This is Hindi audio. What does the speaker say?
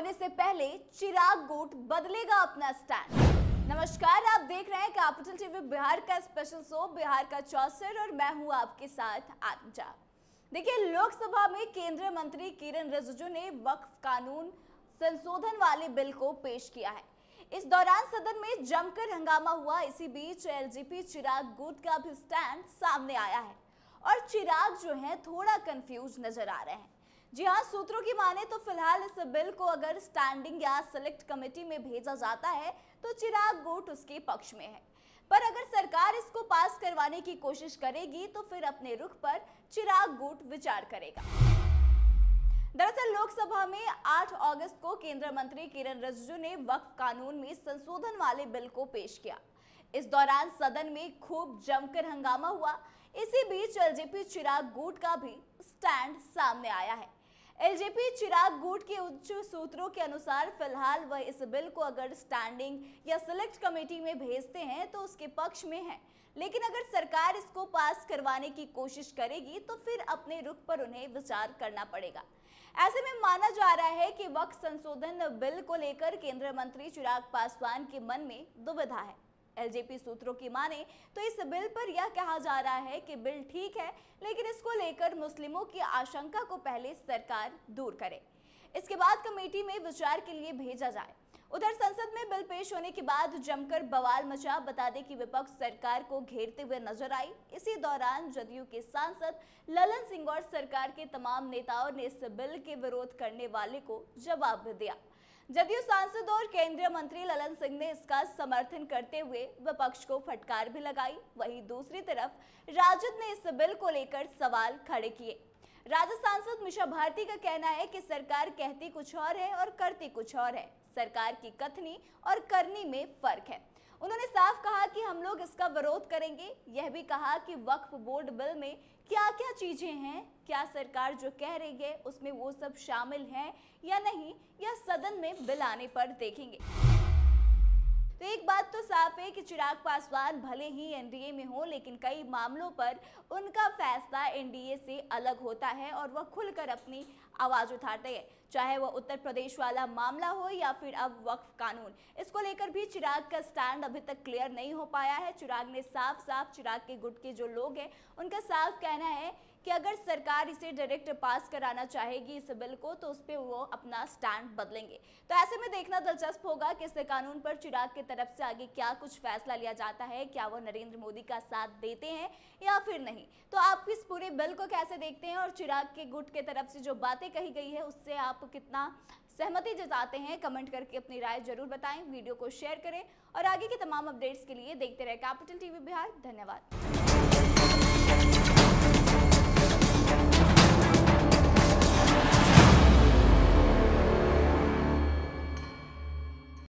इससे पहले चिराग गोट बदलेगा अपना स्टैंड? नमस्कार, आप देख रहे हैं कैपिटल टीवी बिहार का स्पेशल शो बिहार का चौसर और मैं हूँ आपके साथ आत्मजा। देखिए, लोकसभा में केंद्रीय मंत्री किरण रिजिजू ने वक्फ कानून संशोधन वाले बिल को पेश किया है। इस दौरान सदन में जमकर हंगामा हुआ। इसी बीच एलजीपी चिराग गुट का भी स्टैंड सामने आया है और चिराग जो है, थोड़ा कंफ्यूज नज़र आ रहे हैं। जी हाँ सूत्रों की माने तो फ़िलहाल इस बिल को अगर स्टैंडिंग या सेलेक्ट कमेटी में भेजा जाता है तो चिराग गुट उसके पक्ष में है। पर अगर सरकार इसको पास करवाने की कोशिश करेगी तो फिर अपने रुख पर चिराग गुट विचार करेगा। दरअसल लोकसभा में 8 अगस्त को केंद्रीय मंत्री किरण रिजिजू ने वक्फ कानून में संशोधन वाले बिल को पेश किया। इस दौरान सदन में खूब जमकर हंगामा हुआ। इसी बीच एलजेपी चिराग गुट का भी स्टैंड सामने आया है। एलजेपी चिराग गुट के उच्च सूत्रों के अनुसार फ़िलहाल वह इस बिल को अगर स्टैंडिंग या सिलेक्ट कमेटी में भेजते हैं तो उसके पक्ष में है। लेकिन अगर सरकार इसको पास करवाने की कोशिश करेगी तो फिर अपने रुख पर उन्हें विचार करना पड़ेगा। ऐसे में माना जा रहा है कि वक्त संशोधन बिल को लेकर केंद्रीय मंत्री चिराग पासवान के मन में दुविधा है। एलजेपी सूत्रों की माने तो इस बिल पर यह कहा जा रहा है कि बिल ठीक है, लेकिन इसको लेकर मुस्लिमों की आशंका को पहले सरकार दूर करे। इसके बाद कमेटी में विचार के लिए भेजा जाए। उधर संसद में बिल पेश होने के बाद जमकर बवाल मचा, बता दें कि विपक्ष सरकार को घेरते हुए नज़र आई। इसी दौरान जदयू के सांसद ललन सिंह और सरकार के तमाम नेताओं ने इस बिल के विरोध करने वाले को जवाब दिया। जदयू सांसद और केंद्रीय मंत्री ललन सिंह ने इसका समर्थन करते हुए विपक्ष को फटकार भी लगाई। वहीं दूसरी तरफ़ राजद ने इस बिल को लेकर सवाल खड़े किए। राजद सांसद मिशा भारती का कहना है कि सरकार कहती कुछ और है और करती कुछ और है। सरकार की कथनी और करनी में फ़र्क है। उन्होंने साफ़ हम लोग इसका विरोध करेंगे। यह भी कहा कि वक्फ बोर्ड बिल में क्या क्या चीज़ें हैं, क्या सरकार जो कह रही है, उसमें वो सब शामिल हैं या नहीं यह सदन में बिल आने पर देखेंगे। साफ़ है कि चिराग पासवान भले ही एनडीए में हो, लेकिन कई मामलों पर उनका फैसला एनडीए से अलग होता है और वह खुलकर अपनी आवाज़ उठाते हैं। चाहे वह उत्तर प्रदेश वाला मामला हो या फिर अब वक्फ कानून। इसको लेकर भी चिराग का स्टैंड अभी तक क्लियर नहीं हो पाया है। चिराग ने साफ़ साफ़ चिराग के गुट के जो लोग हैं, उनका साफ़ कहना है कि अगर सरकार इसे डायरेक्ट पास कराना चाहेगी इस बिल को तो उस पर वो अपना स्टैंड बदलेंगे। तो ऐसे में देखना दिलचस्प होगा कि इस कानून पर चिराग की तरफ़ से आगे क्या कुछ फैसला लिया जाता है, क्या वो नरेंद्र मोदी का साथ देते हैं या फिर नहीं। तो आप इस पूरे बिल को कैसे देखते हैं और चिराग के गुट के तरफ़ से जो बातें कही गई है, उससे आप कितना सहमति जताते हैं, कमेंट करके अपनी राय ज़रूर बताएँ, वीडियो को शेयर करें और आगे के तमाम अपडेट्स के लिए देखते रहे कैपिटल टीवी बिहार। धन्यवाद।